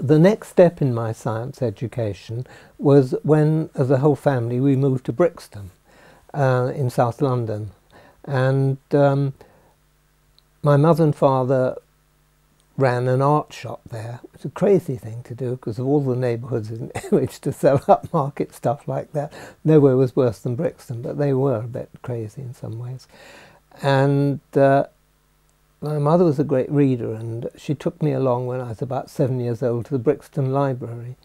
the next step in my science education was when, as a whole family, we moved to Brixton uh, in South London. And um, my mother and father ran an art shop there. It's a crazy thing to do because of all the neighbourhoods in which to sell upmarket stuff like that. Nowhere was worse than Brixton, but they were a bit crazy in some ways. And uh, my mother was a great reader, and she took me along when I was about seven years old to the Brixton Library.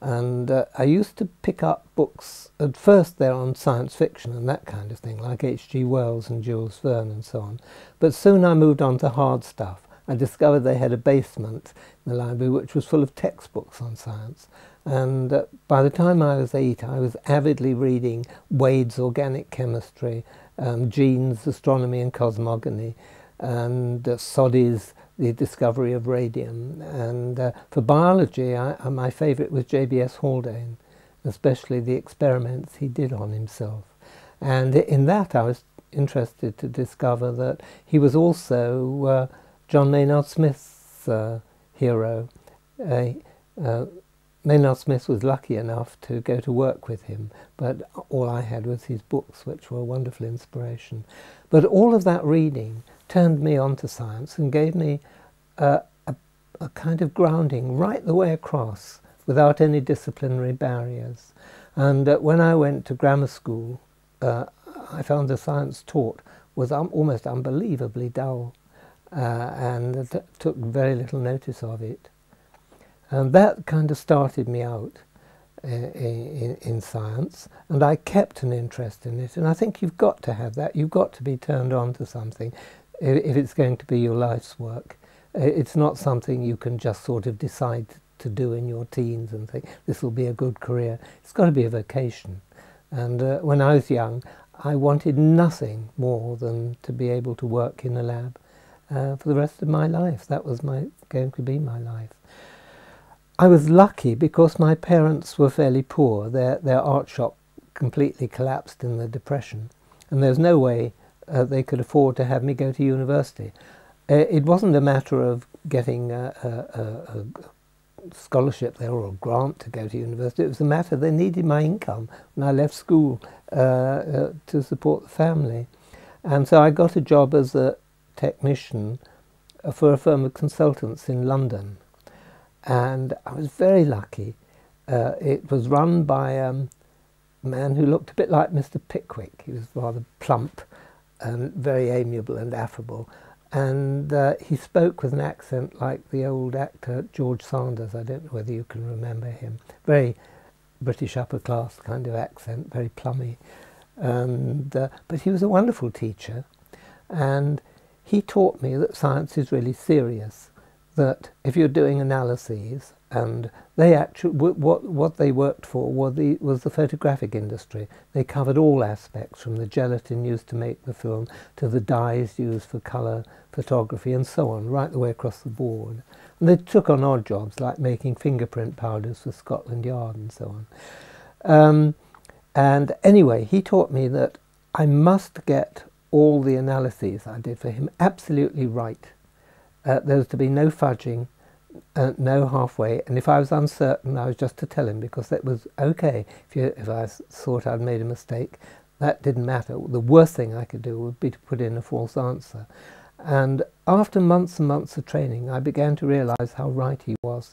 And uh, I used to pick up books, at first they're on science fiction and that kind of thing, like H.G. Wells and Jules Verne and so on. But soon I moved on to hard stuff. I discovered they had a basement in the library which was full of textbooks on science. And uh, by the time I was eight, I was avidly reading Wade's Organic Chemistry, um, Jeans, Astronomy and Cosmogony, and uh, Soddy's The Discovery of Radium. And uh, for biology, I, uh, my favourite was J.B.S. Haldane, especially the experiments he did on himself. And in that, I was interested to discover that he was also uh, John Maynard Smith's uh, hero. Uh, Maynard Smith was lucky enough to go to work with him, but all I had was his books, which were a wonderful inspiration. But all of that reading turned me on to science and gave me a, a, kind of grounding right the way across without any disciplinary barriers. And uh, when I went to grammar school, uh, I found the science taught was um, almost unbelievably dull uh, and took very little notice of it. And that kind of started me out uh, in, in, science, and I kept an interest in it. And I think you've got to have that. You've got to be turned on to something if it's going to be your life's work. It's not something you can just sort of decide to do in your teens and think this will be a good career. It's got to be a vocation. And uh, when I was young, I wanted nothing more than to be able to work in a lab uh, for the rest of my life. That was my going to be my life. I was lucky because my parents were fairly poor. Their, their art shop completely collapsed in the Depression, and there's no way uh, they could afford to have me go to university. Uh, it wasn't a matter of getting a, a, a, scholarship there or a grant to go to university. It was a matter they needed my income when I left school uh, uh, to support the family. And so I got a job as a technician uh, for a firm of consultants in London. And I was very lucky. Uh, it was run by um, a man who looked a bit like Mr. Pickwick. He was rather plump and very amiable and affable. And uh, he spoke with an accent like the old actor George Sanders. I don't know whether you can remember him. Very British upper class kind of accent, very plummy. And, uh, but he was a wonderful teacher. And he taught me that science is really serious. That if you're doing analyses and they actually what what they worked for was the was the photographic industry. They covered all aspects from the gelatin used to make the film to the dyes used for color photography and so on, right the way across the board. And they took on odd jobs like making fingerprint powders for Scotland Yard and so on. Um, and anyway, he taught me that I must get all the analyses I did for him absolutely right. Uh, there was to be no fudging, uh, no halfway. And if I was uncertain, I was just to tell him because that was okay. If, you, if I thought I'd made a mistake, that didn't matter. The worst thing I could do would be to put in a false answer. And after months and months of training, I began to realize how right he was.